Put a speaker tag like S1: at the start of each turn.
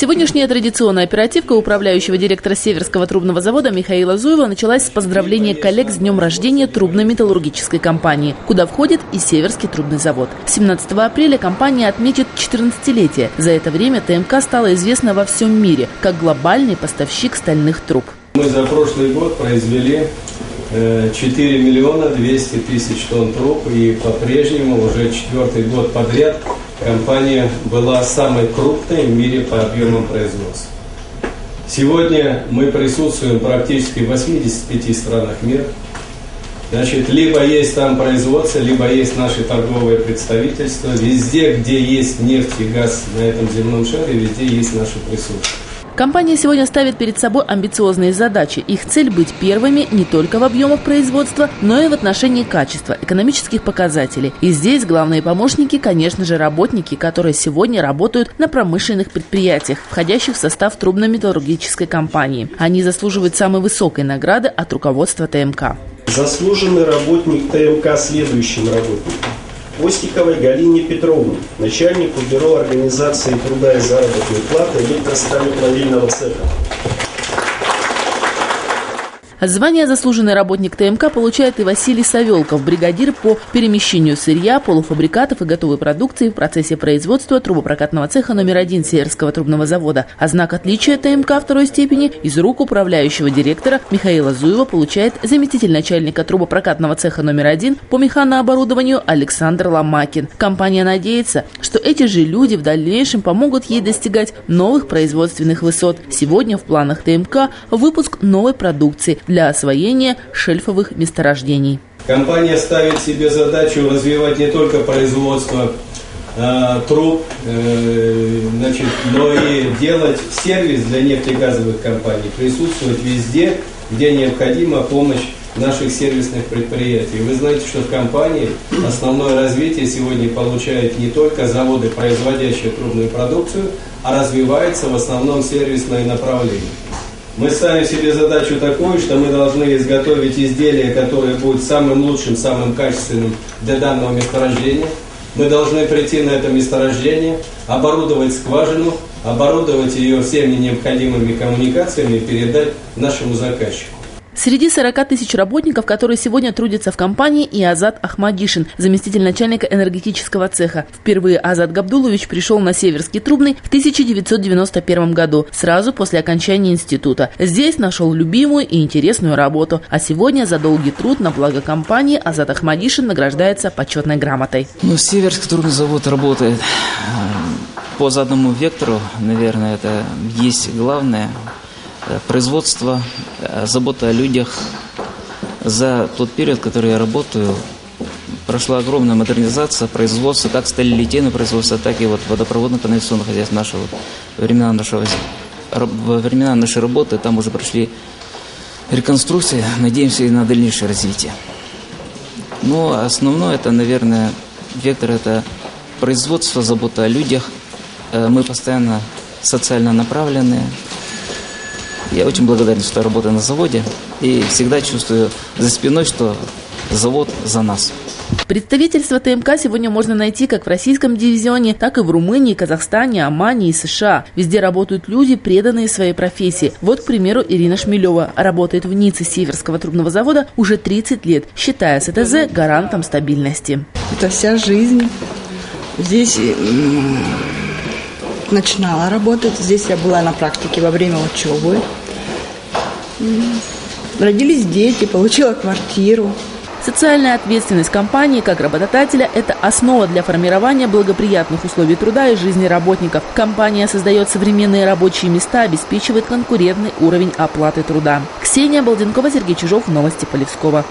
S1: Сегодняшняя традиционная оперативка управляющего директора Северского трубного завода Михаила Зуева началась с поздравления коллег с днем рождения трубно-металлургической компании, куда входит и Северский трубный завод. 17 апреля компания отметит 14-летие. За это время ТМК стала известна во всем мире как глобальный поставщик стальных труб.
S2: Мы за прошлый год произвели 4 э, миллиона 200 тысяч тонн труб и по-прежнему уже четвертый год подряд компания была самой крупной в мире по объемам производства. Сегодня мы присутствуем практически в 85 странах мира. Значит, либо есть там производство, либо есть наши торговые представительства. Везде, где есть нефть и газ на этом земном шаре, везде есть наше присутствие.
S1: Компания сегодня ставит перед собой амбициозные задачи. Их цель – быть первыми не только в объемах производства, но и в отношении качества, экономических показателей. И здесь главные помощники, конечно же, работники, которые сегодня работают на промышленных предприятиях, входящих в состав трубно-металлургической компании. Они заслуживают самой высокой награды от руководства ТМК.
S3: Заслуженный работник ТМК следующим работникам. Остиковой Галине Петровне, начальнику Бюро организации труда и заработной платы электросталеплавильного цеха.
S1: Звание «Заслуженный работник ТМК» получает и Василий Савелков, бригадир по перемещению сырья, полуфабрикатов и готовой продукции в процессе производства трубопрокатного цеха номер один Северского трубного завода. А знак отличия ТМК второй степени из рук управляющего директора Михаила Зуева получает заместитель начальника трубопрокатного цеха номер один по механооборудованию Александр Ломакин. Компания надеется, что эти же люди в дальнейшем помогут ей достигать новых производственных высот. Сегодня в планах ТМК выпуск новой продукции – для освоения шельфовых месторождений.
S2: Компания ставит себе задачу развивать не только производство э, труб, э, значит, но и делать сервис для нефтегазовых компаний, присутствовать везде, где необходима помощь наших сервисных предприятий. Вы знаете, что в компании основное развитие сегодня получают не только заводы, производящие трубную продукцию, а развивается в основном сервисное направление. Мы ставим себе задачу такую, что мы должны изготовить изделие, которое будет самым лучшим, самым качественным для данного месторождения. Мы должны прийти на это месторождение, оборудовать скважину, оборудовать ее всеми необходимыми коммуникациями и передать нашему заказчику.
S1: Среди 40 тысяч работников, которые сегодня трудятся в компании, и Азат Ахмадишин, заместитель начальника энергетического цеха. Впервые Азат Габдулович пришел на Северский трубный в 1991 году, сразу после окончания института. Здесь нашел любимую и интересную работу, а сегодня за долгий труд на благо компании Азат Ахмадишин награждается почетной грамотой.
S4: Ну, Северский трубный завод работает э, по заданному вектору, наверное, это есть главное – производство, э, забота о людях. За тот период, который я работаю, прошла огромная модернизация производства, как сталелитейного производства, так и вот водопроводно-канализационных хозяйств нашего времена нашего во времена нашей работы там уже прошли реконструкции, надеемся и на дальнейшее развитие. Но основное это, наверное, вектор это производство, забота о людях. Э, мы постоянно социально направленные, я очень благодарен, что я работаю на заводе и всегда чувствую за спиной, что завод за нас.
S1: Представительство ТМК сегодня можно найти как в российском дивизионе, так и в Румынии, Казахстане, Омане и США. Везде работают люди, преданные своей профессии. Вот, к примеру, Ирина Шмелева работает в Ницце Северского трубного завода уже 30 лет, считая СТЗ гарантом стабильности.
S5: Это вся жизнь. Здесь начинала работать. Здесь я была на практике во время учебы. Родились дети, получила квартиру.
S1: Социальная ответственность компании как работодателя – это основа для формирования благоприятных условий труда и жизни работников. Компания создает современные рабочие места, обеспечивает конкурентный уровень оплаты труда. Ксения Балденкова, Сергей Чужов, Новости Полевского.